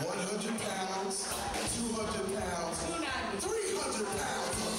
100 pounds, 200 pounds, 300 pounds.